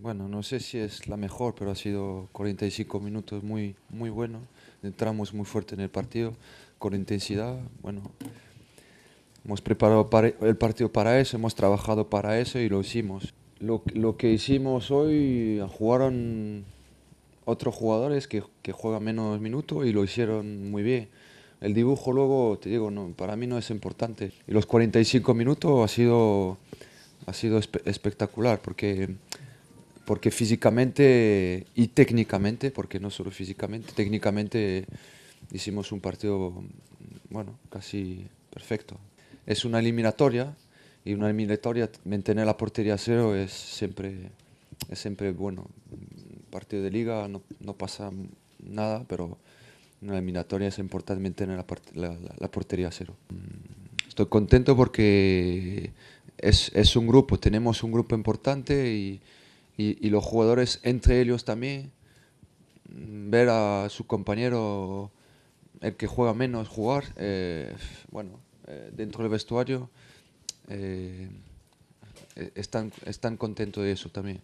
bueno, no sé si es la mejor, pero ha sido 45 minutos muy, muy bueno. Entramos muy fuerte en el partido, con intensidad. Bueno, hemos preparado el partido para eso, hemos trabajado para eso y lo hicimos. Lo, que hicimos hoy, jugaron otros jugadores que, que juegan menos minutos y lo hicieron muy bien. El dibujo luego, te digo, no, para mí no es importante. Y los 45 minutos ha sido, ha sido espectacular porque, porque físicamente y técnicamente, porque no solo físicamente, técnicamente hicimos un partido, bueno, casi perfecto. Es una eliminatoria y una eliminatoria, mantener la portería a cero es siempre, es siempre bueno. Partido de liga no, no pasa nada, pero una eliminatoria es importante mantener la, la, portería a cero. Mm, estoy contento porque es, es, un grupo, tenemos un grupo importante y, y, los jugadores entre ellos también, mm, ver a su compañero, el que juega menos, jugar, eh, bueno, eh, dentro del vestuario, eh, están, están contentos de eso también.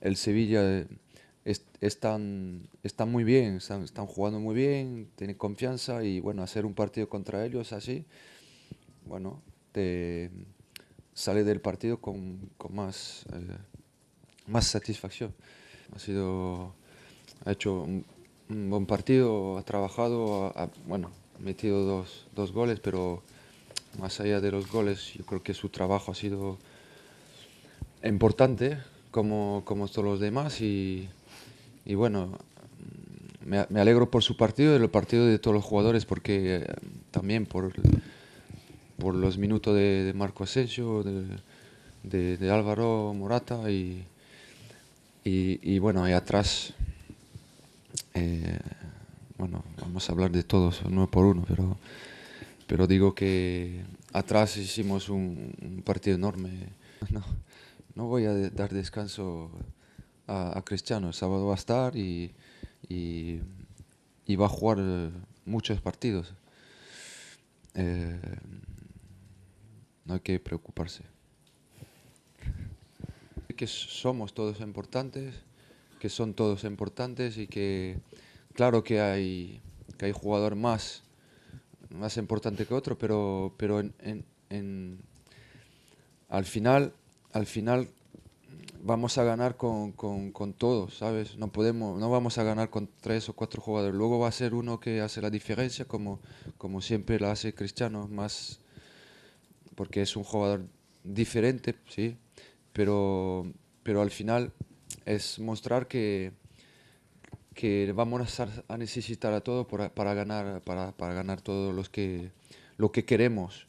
El Sevilla están, están muy bien, están, están, jugando muy bien, tienen confianza y bueno, hacer un partido contra ellos así, bueno, te sale del partido con, con más, más satisfacción. Ha sido, ha hecho un, buen partido, ha trabajado, ha, bueno, ha metido dos, dos goles, pero más allá de los goles, yo creo que su trabajo ha sido importante, como, como todos los demás, y y bueno, me, me, alegro por su partido y el partido de todos los jugadores, porque eh, también por, por los minutos de, Marco Asensio, de, de, Álvaro Morata y, y, bueno, ahí atrás, eh, bueno, vamos a hablar de todos uno por uno, pero, pero digo que atrás hicimos un, partido enorme. No, no voy a dar descanso a, Cristiano. El sábado va a estar y, y, va a jugar eh, muchos partidos. Eh, no hay que preocuparse. Que somos todos importantes, que son todos importantes y que claro que hay, que hay jugador más, más importante que otro, pero, pero en, en, al final, al final vamos a ganar con, con, con, todos, ¿sabes? No, podemos, no vamos a ganar con tres o cuatro jugadores. Luego va a ser uno que hace la diferencia, como, como siempre la hace Cristiano, más porque es un jugador diferente, sí, pero, pero al final es mostrar que, que vamos a, necesitar a todos para, para, ganar, para, para ganar todos los que, lo que queremos